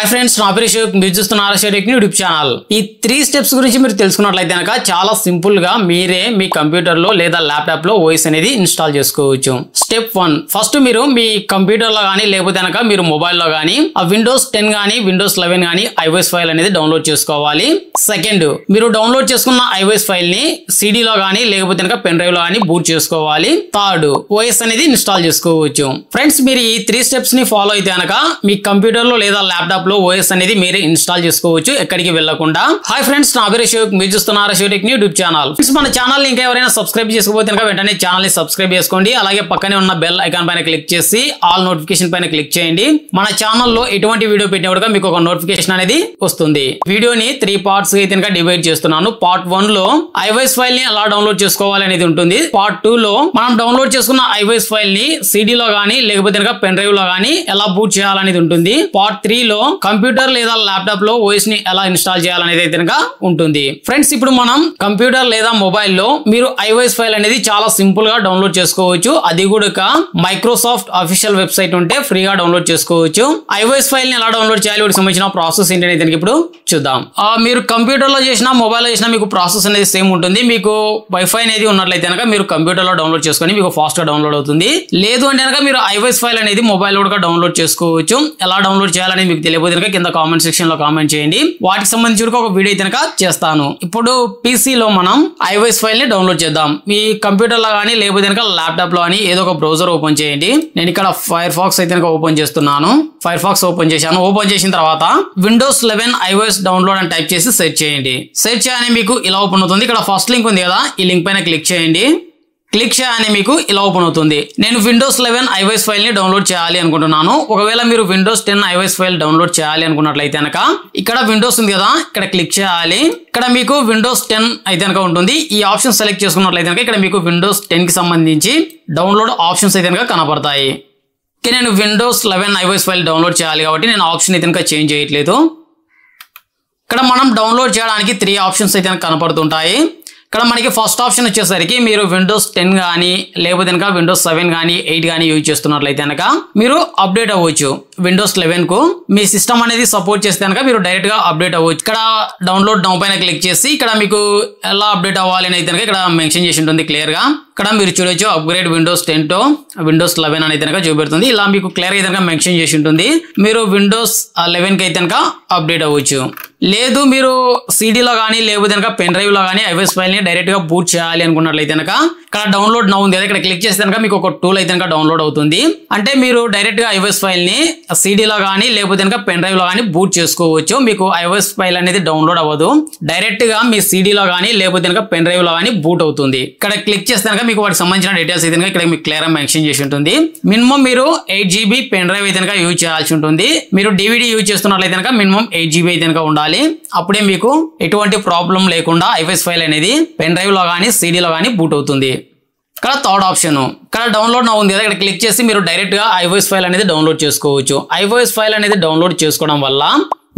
Hi friends నా పేరు షేక్ మీరు చూస్తున్న అశోక్ యూట్యూబ్ ఛానల్. ఈ త్రీ స్టెప్స్ గురించి మీరు తెలుసుకున్నట్లయితే కనుక చాలా సింపుల్గా మీరే మీ కంప్యూటర్లో లేదా ల్యాప్టాప్లో ఓఎస్ అనేది ఇన్స్టాల్ చేసుకోవచ్చు. స్టెప్ వన్ ఫస్ట్ మీరు మీ కంప్యూటర్లో కానీ లేకపోతే కనుక మీరు మొబైల్లో కానీ ఆ విండోస్ టెన్ కానీ విండోస్ లెవెన్ కానీ ఐఓఎస్ ఫైల్ అనేది డౌన్లోడ్ చేసుకోవాలి. సెకండ్ మీరు డౌన్లోడ్ చేసుకున్న ఐఓఎస్ ఫైల్ని సిడీ లో కానీ లేకపోతే కనుక పెన్ డ్రైవ్లో కానీ బూట్ చేసుకోవాలి. థర్డ్ ఓఎస్ అనేది ఇన్స్టాల్ చేసుకోవచ్చు. ఫ్రెండ్స్ మీరు ఈ త్రీ స్టెప్స్ని ఫాలో అయితే కనుక మీ కంప్యూటర్లో లేదా ల్యాప్టాప్ లో ఓఎస్ అనేది మీరే ఇన్స్టాల్ చేసుకోవచ్చు ఎక్కడికి వెళ్ళకుండా హాయ్ ఫ్రెండ్స్ నా పేరు షోక్ మీరు చూస్తున్నారు అశోక్ యూట్యూబ్ ఛానల్. ఫ్రెండ్స్ మన ఛానల్ ఇంకా ఎవరైనా సబ్స్క్రైబ్ చేసుకోకపోతే కనుక వెంటనే ఛానల్ని సబ్స్క్రైబ్ చేసుకోండి. అలాగే పక్కనే ఉన్న బెల్ ఐకాన్ పైన క్లిక్ చేసి ఆల్ నోటిఫికేషన్ పైన క్లిక్ చేయండి. మన ఛానల్లో ఎటువంటి వీడియో పెట్టినప్పుడు మీకు ఒక నోటిఫికేషన్ అనేది వస్తుంది. వీడియోని త్రీ పార్ట్స్ అయితే కనుక డివైడ్ చేస్తున్నాను. పార్ట్ వన్లో ఐవైస్ ఫైల్ని ఎలా డౌన్లోడ్ చేసుకోవాలి అనేది ఉంటుంది. పార్ట్ టూ లో మనం డౌన్లోడ్ చేసుకున్న ఐవైస్ ఫైల్ని CD లో గానీ లేకపోతే కనుక పెన్ డ్రైవ్లో గానీ ఎలా బూట్ చేయాలనేది ఉంటుంది. పార్ట్ త్రీ లో కంప్యూటర్ లేదా ల్యాప్టాప్లో ఓఎస్ని ఎలా ఇన్స్టాల్ చేయాలనేది అయితే ఉంటుంది. ఫ్రెండ్స్ ఇప్పుడు మనం కంప్యూటర్ లేదా మొబైల్లో మీరు ఐవైస్ ఫైల్ అనేది చాలా సింపుల్గా డౌన్లోడ్ చేసుకోవచ్చు. అది కూడా మైక్రోసాఫ్ట్ అఫీషియల్ వెబ్సైట్ ఉంటే ఫ్రీగా డౌన్లోడ్ చేసుకోవచ్చు. ఐవైస్ ఫైల్ని ఎలా డౌన్లోడ్ చేయాలి? వీటికి సంబంధించిన ప్రాసెస్ ఏంటి అనేది ఇప్పుడు చూద్దాం. మీరు కంప్యూటర్లో చేసినా మొబైల్లో చేసినా మీకు ప్రాసెస్ అనేది సేమ్ ఉంటుంది. మీకు వైఫై అనేది ఉన్నట్లయితే కనుక మీరు కంప్యూటర్లో డౌన్లోడ్ చేసుకొని మీకు ఫాస్ట్గా డౌన్లోడ్ అవుతుంది. లేదు అంటే కనుక మీరు ఐవైస్ ఫైల్ అనేది మొబైల్లో కూడా డౌన్లోడ్ చేసుకోవచ్చు. ఎలా డౌన్లోడ్ చేయాలని మీకు తెలియదు కనుక కింద కామెంట్ సెక్షన్లో కామెంట్ చేయండి. వాటికి సంబంధించి ఒక వీడియో కనుక చేస్తాను. ఇప్పుడు పీసీలో లో మనం ఐవైస్ ఫైల్ని డౌన్లోడ్ చేద్దాం. మీ కంప్యూటర్లో కానీ లేకపోతే కనుక ల్యాప్టాప్లో కానీ ఏదో ఒక బ్రౌజర్ ఓపెన్ చేయండి. నేను ఇక్కడ ఫైర్ ఫాక్స్ అయితే ఓపెన్ చేస్తున్నాను. ఫైర్ ఫాక్స్ ఓపెన్ చేశాను. ఓపెన్ చేసిన తర్వాత విండోస్ లెవెన్ ఐఓఎస్ డౌన్లోడ్ అని టైప్ చేసి సెర్చ్ చేయండి. సెర్చ్ చేయని మీకు ఇలా ఓపెన్ అవుతుంది. ఇక్కడ ఫస్ట్ లింక్ ఉంది కదా. ఈ లింక్ పైన క్లిక్ చేయండి. క్లిక్ చేయగానే మీకు ఇలా ఓపెన్ అవుతుంది. నేను విండోస్ లెవెన్ ఐవైస్ ఫైల్ని డౌన్లోడ్ చేయాలి అనుకుంటున్నాను. ఒకవేళ మీరు Windows ten ISO file download చేయాలి అనుకున్నట్లయితే కనుక ఇక్కడ విండోస్ ఉంది కదా ఇక్కడ క్లిక్ చేయాలి. ఇక్కడ మీకు విండోస్ టెన్ అయితే కనుక ఉంటుంది. ఈ ఆప్షన్ సెలెక్ట్ చేసుకున్నట్లయితే కనుక ఇక్కడ మీకు విండోస్ టెన్కి సంబంధించి డౌన్లోడ్ ఆప్షన్స్ అయితే కనుక కనపడతాయి. నేను Windows eleven ISO file download చేయాలి కాబట్టి నేను ఆప్షన్ అయితే కనుక చేంజ్ చేయట్లేదు. ఇక్కడ మనం డౌన్లోడ్ చేయడానికి త్రీ ఆప్షన్స్ అయితే కనపడుతుంటాయి. ఇక్కడ మనకి ఫస్ట్ ఆప్షన్ వచ్చేసరికి మీరు విండోస్ టెన్ కానీ లేకపోతే కనుక విండోస్ సెవెన్ కానీ ఎయిట్ కానీ యూజ్ చేస్తున్నట్లయితే కనుక మీరు అప్డేట్ అవ్వచ్చు. విండోస్ లెవెన్కు మీ సిస్టమ్ అనేది సపోర్ట్ చేస్తే కనుక మీరు డైరెక్ట్గా అప్డేట్ అవ్వచ్చు. ఇక్కడ డౌన్లోడ్ డౌన్ పైన క్లిక్ చేసి ఇక్కడ మీకు ఎలా అప్డేట్ అవ్వాలి అని అయితే కనుక ఇక్కడ మెన్షన్ చేసి ఉంటుంది క్లియర్గా. ఇక్కడ మీరు చూడొచ్చు upgrade Windows ten to Windows eleven అనేది కనుక చూపెడుతుంది. ఇలా మీకు క్లియర్ అయితే కనుక మెన్షన్ చేసి ఉంటుంది. మీరు విండోస్ లెవెన్కి అయితే కనుక అప్డేట్ అవ్వచ్చు. లేదు మీరు సిడీలో కానీ లేకపోతే కనుక పెన్ డ్రైవ్లో కానీ ఐవైఎస్ ఫైల్ని డైరెక్ట్గా బూట్ చేయాలి అనుకున్నట్లయితే కనుక ఇక్కడ డౌన్లోడ్ నౌ ఉంది కదా ఇక్కడ క్లిక్ చేస్తే కనుక మీకు ఒక టూల్ అయితే కనుక డౌన్లోడ్ అవుతుంది. అంటే మీరు డైరెక్ట్గా ఐవైఎస్ ఫైల్ని సిడీలో కానీ లేకపోతే కనుక పెన్ డ్రైవ్లో కానీ బూట్ చేసుకోవచ్చు. మీకు ఐవైఎస్ ఫైల్ అనేది డౌన్లోడ్ అవ్వదు. డైరెక్ట్గా మీ సిడీలో కానీ లేకపోతే కనుక పెన్ డ్రైవ్లో కానీ బూట్ అవుతుంది. ఇక్కడ క్లిక్ చేస్తే కనుక మీకు వాటికి సంబంధించిన డీటెయిల్స్ అయితే ఇక్కడ మీకు క్లియర్ మెన్షన్ చేసి ఉంటుంది. మినిమం మీరు ఎయిట్ జీబీ పెన్ డ్రైవ్ అయితే కనుక యూజ్ చేయాల్సి ఉంటుంది. మీరు డివిడి యూజ్ చేస్తున్నట్లయితే కనుక మినిమం ఎయిట్ జీబీ అయితే కనుక ఉండాలి. అప్పుడే మీకు ఎటువంటి ప్రాబ్లం లేకుండా ఐఫైఎస్ ఫైల్ అనేది పెన్ డ్రైవ్లో కానీ సిడీలో కానీ బూట్ అవుతుంది. ఇక్కడ థర్డ్ ఆప్షన్ ఇక్కడ డౌన్లోడ్ నా ఉంది కదా ఇక్కడ క్లిక్ చేసి మీరు డైరెక్ట్గా ఐవోఎస్ ఫైల్ అనేది డౌన్లోడ్ చేసుకోవచ్చు. ఐవోఎస్ ఫైల్ అనేది డౌన్లోడ్ చేసుకోవడం వల్ల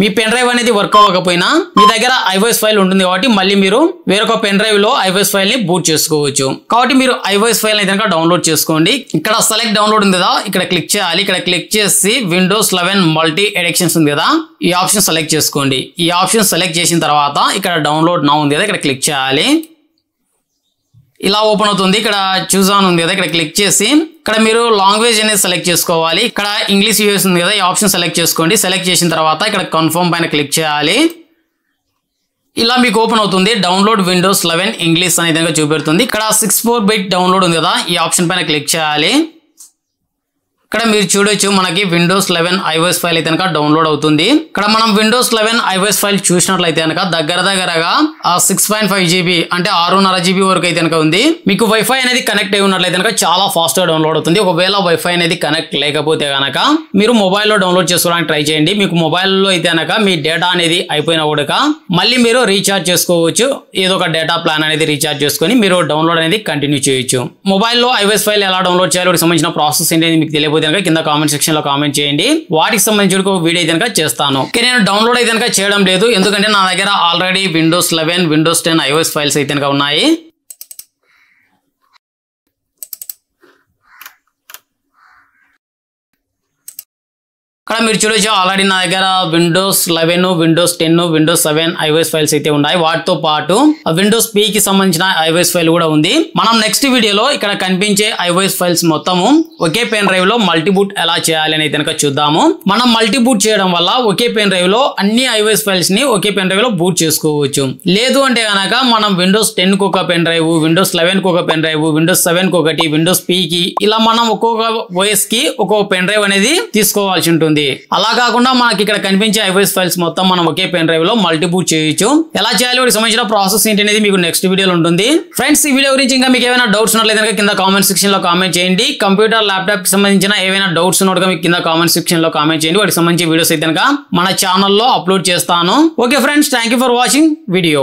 మీ పెన్ డ్రైవ్ అనేది వర్క్ అవ్వకపోయినా మీ దగ్గర ఐవోఎస్ ఫైల్ ఉంటుంది కాబట్టి మళ్ళీ మీరు వేరొక పెన్ డ్రైవ్లో ఐవోఎస్ ఫైల్ని బూట్ చేసుకోవచ్చు. కాబట్టి మీరు ఐవోఎస్ ఫైల్ని కనుక డౌన్లోడ్ చేసుకోండి. ఇక్కడ సెలెక్ట్ డౌన్లోడ్ ఉంది కదా ఇక్కడ క్లిక్ చేయాలి. ఇక్కడ క్లిక్ చేసి విండోస్ లెవెన్ మల్టీ ఎడిక్షన్స్ ఉంది కదా ఈ ఆప్షన్ సెలెక్ట్ చేసుకోండి. ఈ ఆప్షన్ సెలెక్ట్ చేసిన తర్వాత ఇక్కడ డౌన్లోడ్ నా ఉంది కదా ఇక్కడ క్లిక్ చేయాలి. ఇలా ఓపెన్ అవుతుంది. ఇక్కడ చూస్ ఆన్ ఉంది కదా ఇక్కడ క్లిక్ చేసి. ఇక్కడ మీరు లాంగ్వేజ్ అనేది సెలెక్ట్ చేసుకోవాలి. ఇక్కడ ఇంగ్లీష్ యూఎస్ ఉంది కదా ఈ ఆప్షన్ సెలెక్ట్ చేసుకోండి. సెలెక్ట్ చేసిన తర్వాత ఇక్కడ కన్ఫర్మ్ పైన క్లిక్ చేయాలి. ఇలా మీకు ఓపెన్ అవుతుంది. డౌన్లోడ్ విండోస్ లెవెన్ ఇంగ్లీష్ అనే విధంగా చూపెడుతుంది. ఇక్కడ సిక్స్ ఫోర్ బిట్ డౌన్లోడ్ ఉంది కదా ఈ ఆప్షన్ పైన క్లిక్ చేయాలి. ఇక్కడ మీరు చూడొచ్చు మనకి విండోస్ లెవెన్ ఐఓఎస్ ఫైల్ అయితే కనుక డౌన్లోడ్ అవుతుంది. ఇక్కడ మనం విండోస్ లెవెన్ ఐఓఎస్ ఫైల్ చూసినట్లయితే కనుక దగ్గర దగ్గరగా సిక్స్ పాయింట్ ఫైవ్ జీబీ అంటే ఆరున్నర జీబీ వరకు అయితే కనుక ఉంది. మీకు వైఫై అనేది కనెక్ట్ అయి ఉన్నట్లయితే కనుక చాలా ఫాస్ట్గా డౌన్లోడ్ అవుతుంది. ఒకవేళ వైఫై అనేది కనెక్ట్ లేకపోతే కనుక మీరు మొబైల్లో డౌన్లోడ్ చేసుకోవడానికి ట్రై చేయండి. మీకు మొబైల్లో అయితే కనుక మీ డేటా అనేది అయిపోయినా కూడా మళ్ళీ మీరు రీఛార్జ్ చేసుకోవచ్చు. ఏదో ఒక డేటా ప్లాన్ అనేది రీఛార్జ్ చేసుకొని మీరు డౌన్లోడ్ అనేది కంటిన్యూ చేయొచ్చు. మొబైల్లో ఐఓఎస్ ఫైల్ ఎలా డౌన్లోడ్ చేయాలి సంబంధించిన ప్రాసెస్ ఏంటి మీకు తెలియదు కనుక కింద కామెంట్ సెక్షన్లో కామెంట్ చేయండి. వాటికి సంబంధించి ఒక వీడియో అయితే కనుక చేస్తాను. నేను డౌన్లోడ్ అయితే కనుక చేయడం లేదు. ఎందుకంటే నా దగ్గర already Windows eleven Windows ten ISO files అయితే కనుక ఉన్నాయి. మీరు చూడొచ్చు ఆల్రెడీ నా దగ్గర Windows eleven Windows ten Windows seven ISO files అయితే ఉన్నాయి. వాటితో పాటు విండోస్ పీ కి సంబంధించిన ఐఓఎస్ ఫైల్ కూడా ఉంది. మనం నెక్స్ట్ వీడియోలో ఇక్కడ కనిపించే ఐఓఎస్ ఫైల్స్ మొత్తము ఒకే పెన్ డ్రైవ్లో మల్టీబూట్ ఎలా చేయాలి అని కనుక చూద్దాము. మనం మల్టీబూట్ చేయడం వల్ల ఒకే పెన్ డ్రైవ్లో అన్ని ఐఓఎస్ ఫైల్స్ని ఒకే పెన్ డ్రైవ్లో బూట్ చేసుకోవచ్చు. లేదు అంటే గనక మనం విండోస్ టెన్కు ఒక పెన్ డ్రైవ్ విండోస్ లెవెన్కు ఒక పెన్ డ్రైవ్ విండోస్ సెవెన్కు ఒకటి విండోస్ పీ కి ఇలా మనం ఒక్కొక్క ఓఎస్కి ఒక్కొక్క పెన్ డ్రైవ్ అనేది తీసుకోవాల్సి ఉంటుంది. అలా కాకుండా మనకి ఇక్కడ కనిపించే ఐఓఎస్ ఫైల్స్ మొత్తం మనం ఒకే పెన్ డ్రైవ్లో మల్టీబూట్ చేయొచ్చు. ఎలా చేయాలి వాటికి సంబంధించిన ప్రాసెస్ ఏంటి అనేది మీకు నెక్స్ట్ వీడియోలో ఉంటుంది. ఫ్రెండ్స్ ఈ వీడియో గురించి ఇంకా మీకు ఏమైనా డౌట్స్ ఉన్నట్లయితే కింద కామెంట్ సెక్షన్లో కామెంట్ చేయండి. కంప్యూటర్ ల్యాప్టాప్కి సంబంధించిన ఏవైనా డౌట్స్ ఉన్నట్టుగా మీకు కింద కామెంట్ సెక్షన్లో కామెంట్ చేయండి. వాటికి సంబంధించి వీడియోస్ అయితే మన ఛానల్లో అప్లోడ్ చేస్తాను. Okay friends thank you for watching video